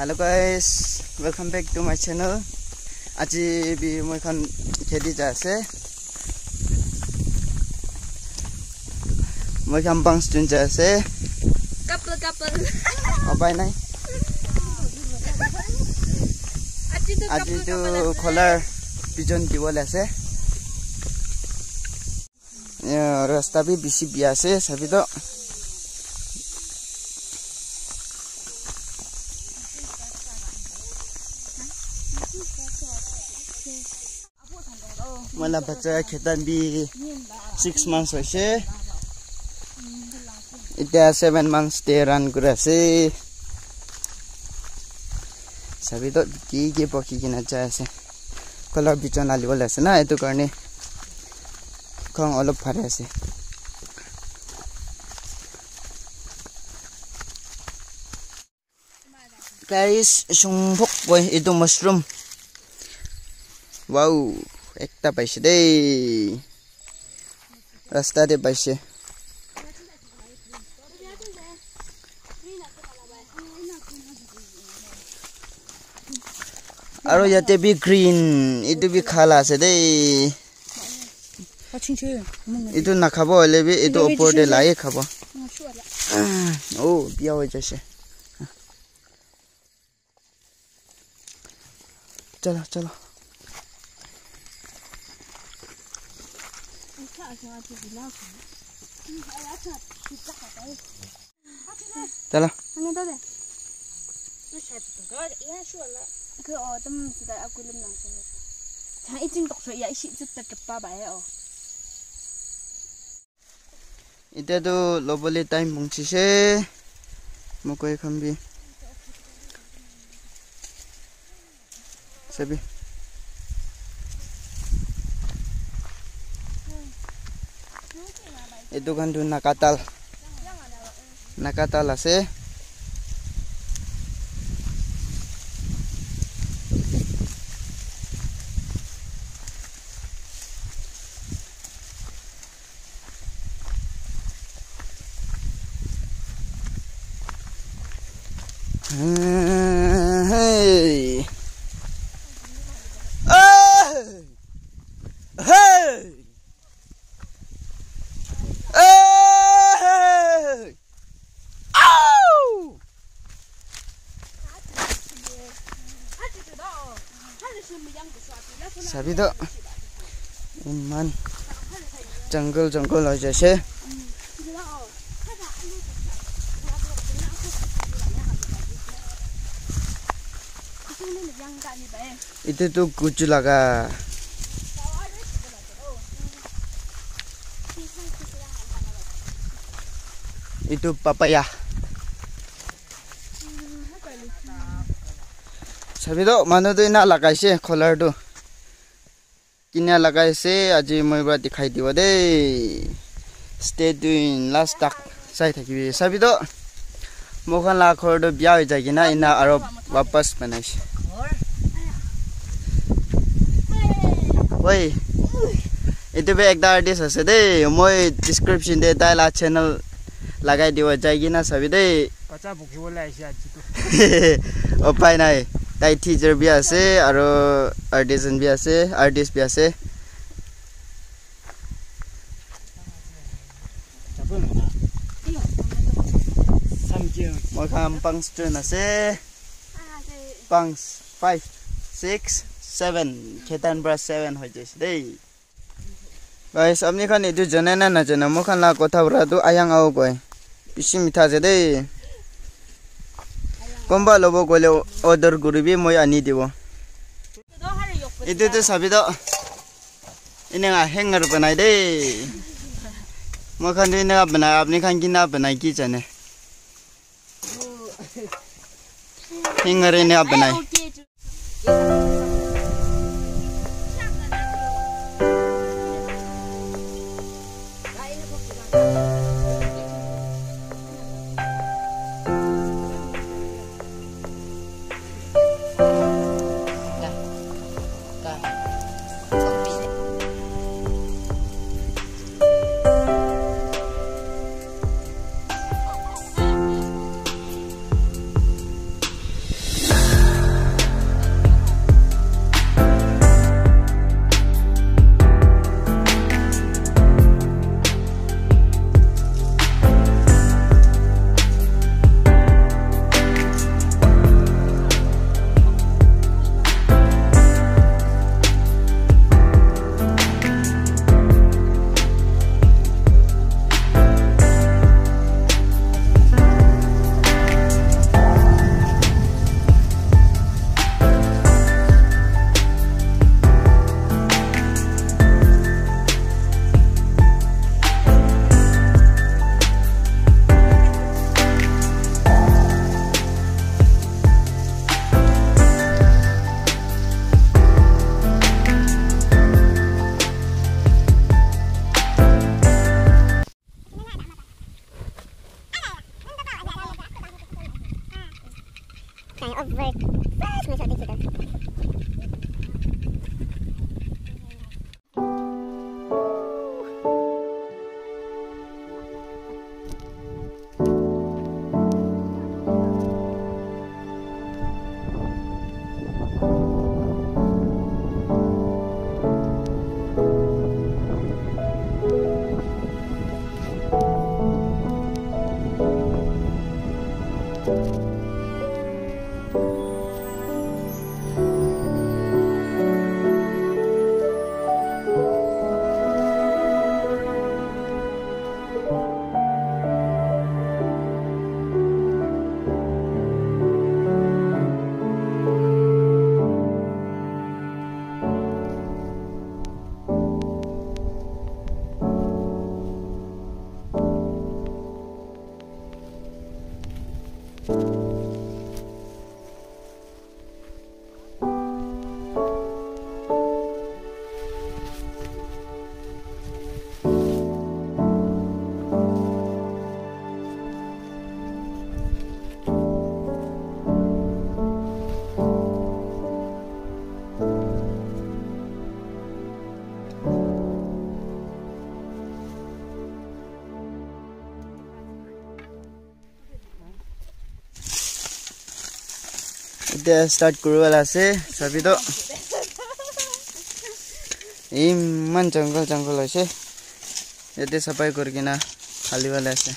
Hello' guys welcome back to my channel আজি বি মই এখন খেতি যাই আছে মই এখন বাং ষ্টুন যাই আছে. অপায় নাই আজিতো খোলাৰ পিজন দিবলৈ আছে ৰাস্তা বি বেছি বিয়া আছে চাবিতো मलाई बच्चा खेता बि सिक्स मान्थ्स হৈছে এতিয়া ছেভেন মান্থছতে ৰান কৰি আছে চাবিতো কি কি পকি কিনা যাই আছে কলৰ বিচন আলিবলৈ আছে না এইটো কাৰণে খং অলপ ফাৰে আছে গাইছ চুম্ভক পই এইটো মাছৰুম ৱাও একটা পাইছে দেই। ৰাস্তাতে পাইছে। আৰু ইয়াতে বি গ্ৰীণ এইটো বি খালা আছে দেই। এইটো নাখাব হ'লে বি এইটো ওপৰতে লায়ে খাব। অ' বিয়া হৈ যাইছে চলো চলো। itu lobole time mungsi se. Mau kue kambing itu kan tuh nakatal nakatala sih Hmm. sabi do umman jungle jungle aja sih. Itu tuh kucu laga itu papa ya. তো মানুহটো ইনা লগাইছে খোলাৰটো কিনা লগাইছে আজি মই পৰা দেখাই দিব দেই। ষ্টে টুইন লাষ্ট তাক চাই থাকিবি। চাবি তো মোৰখন লা ঘৰটো বিয়া হৈ যায় কিনা ইনা আৰু বাপাছ বনাইছে। ঐ এইটো বে একটা আৰ্টিষ্ট আছে দেই। মই ডিছক্ৰিপশ্যন দে তাই লা চেনেল লগাই দিব যায় কিনা চাবি দেই। আহিছে আজিতো। উপায় নাই। তাই টিচাৰ বি আছে আৰু আৰ্টিষ্ট বি আছে আৰ্টিষ্ট বি আছে। মই খাম পাং ষ্ট্ৰেন আছে। পাং ফাইভ ছিক্স ছেভেন খেতান পৰা ছেভেন হৈ যাইছে দেই। গাইছ আপুনিখন এইটো জানে নে নাজানে? মোৰখন কথা বতৰাটো আয়াং আও কয়। বেছি মিঠা আছে দেই। कम्बा लोब गोले अदर गुरुबी बे मय अनि दिबो इदेते सबिदो इने आ हेंगर बनाय दे म खन्दि न बनाय आपने खान कि बनाय कि जने हेंगर इने आ बनाय এতিয়া ষ্টাৰ্ট কৰিবলৈ আছে চাবিতো। ইমান জংঘল জংঘল হৈছে। ইয়াতে চাফাই কৰি কিনা ফালিবলৈ আছে।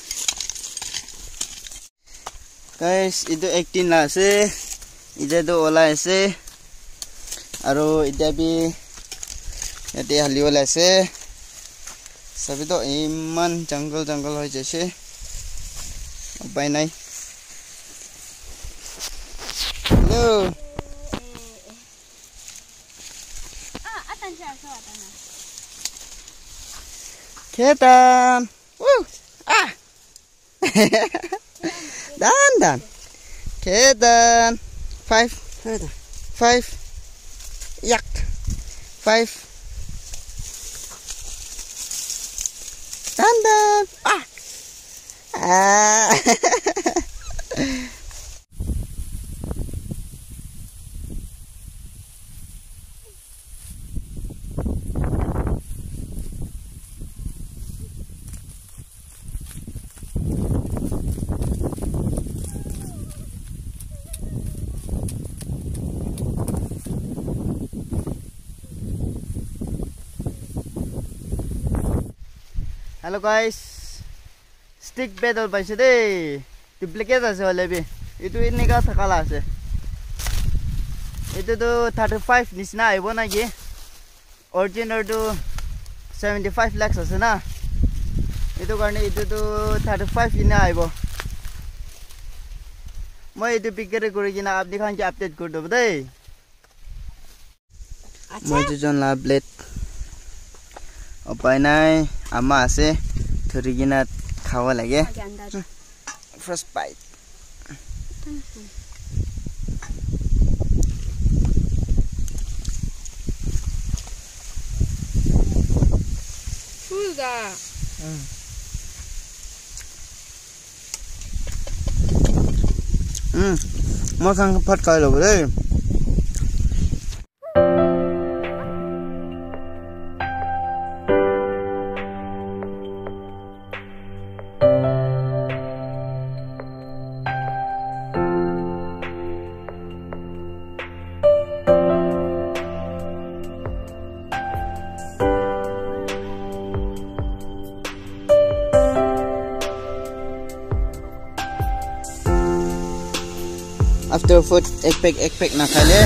এইটো একদিন আছে। এতিয়াতো ওলাই আছে। আৰু এতিয়া বি ইয়াতে হালিবলৈ আছে। চাবিতো ইমান জংঘল জংঘল হৈ যাইছে। উপায় নাই। Hello. Kitten. Woo. Ah. done, done. Ketan. Five. Five. Yak. Five. Done, done. Ah. Ah. Hello' guys stick বেডল পাইছে দেই ডুপ্লিকেট আছে হ'লে বি এইটো এনেকুৱা থাকালা আছে এইটোতো থাৰ্টি ফাইভ নিচিনা আহিব নেকি অৰিজিনেলটো ছেভেণ্টি ফাইভ লেক্স আছে না এইটো কাৰণে এইটোতো থাৰ্টি ফাইভ কিনে আহিব মই এইটো বিক্ৰী কৰি কিনে আপুনি খানকে আপডেট কৰি দিব দেই মই দুজন লাভ প্লেট উপায় নাই আমা আছে ধৰি কিনে খাব লাগে Lagi anda tu. First bite Suga. মই খাং ভাত খাই ল'ব দেই After food এক পেক এক পেক নাখালে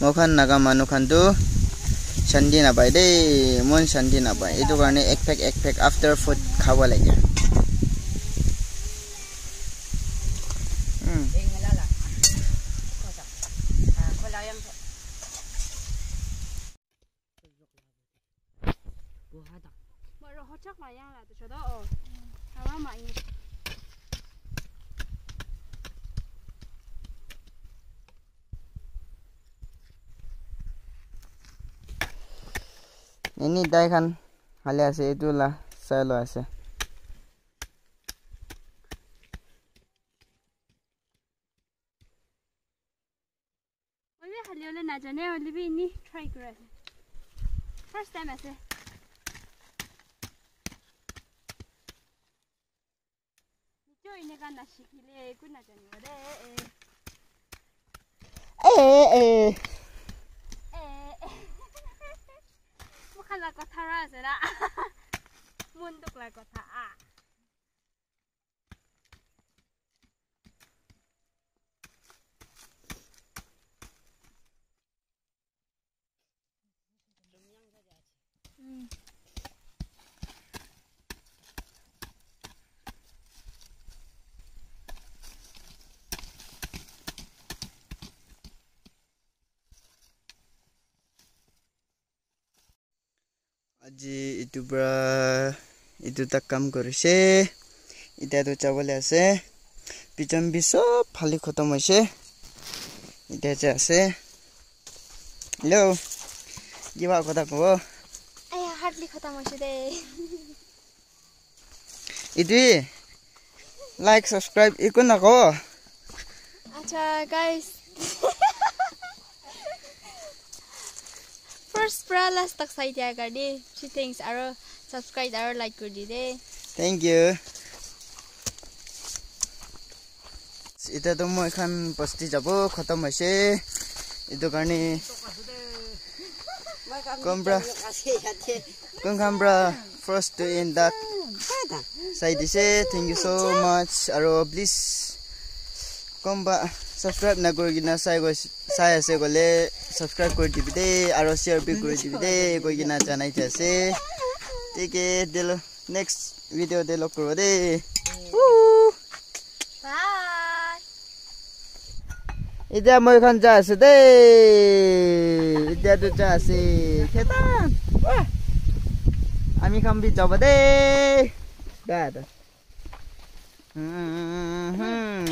মই খান নাগা মানুহ খানটো শান্তি নাপায় দেই মন শান্তি নাপায় এইটো কাৰণে এক পেক এক পেক এনি দাই খান ভালে আছে এইটো লা চাই লৈ আছে হালিবলৈ নাজানে হ'লেবি এনেই ট্ৰাই কৰি আছে ফাৰ্ষ্ট টাইম আছে নিশ্চয় এনেকুৱা নাচিকিলে একো নাজানিব দেই আজি ইটোৰ পৰা ইটো তাক কাম কৰিছে এতিয়াতো যাবলৈ আছে পিচম্বি চব ফালি খতম হৈছে এতিয়া যে আছে হেল্ল' কিবা কথা ক'ব এয়া হাৰ্ডলি খতম হৈছে দেই ইটোৱে লাইক ছাবস্ক্ৰাইব একো নকওঁ আচ্ছা guys first bra last tak sai dia gadi she thinks aro. Subscribe aro like good de thank you. Ita to mo ekhan pasti jabo khatam hoise itu karni kombra kon bra. First to in that. Sai dise thank you so much aro. Please. Kombra subscribe নকৰি কিনে চাই গৈছে চাই আছে গ'লে subscribe কৰি দিবি দেই আৰু শ্বেয়াৰ বি কৰি দিবি দেই কৈ কিনে জনাই থৈ আছে ঠিকে দিলো নেক্সট ভিডিঅ'তে লগ কৰিব দেই এতিয়া মই এখন যা আছো দেই এতিয়াতো যা আছে আমি খাম বি যাব দেই দা দা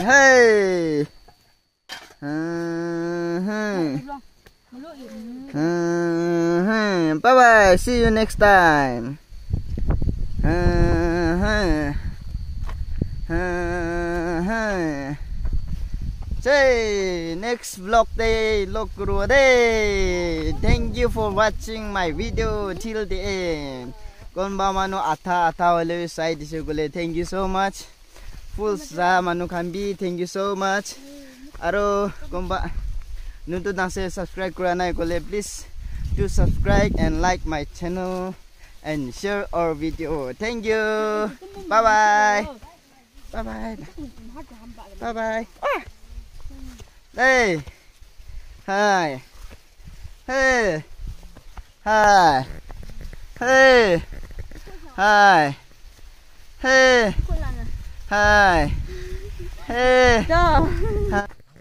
হেই Bye bye. See you next time. Say next vlog day, look day. Thank you for watching my video till the end. こんばんはのあたあたおれさいでしょこれ。Thank you so much. Full sa manu kambi. Thank you so much. আৰু কোনোবা নতুন আছে subscribe কৰা নাই ক'লে please to subscribe and like my channel and share our video' thank you bye bye bye bye bye bye đây hai hey hai hey hai hey hai hey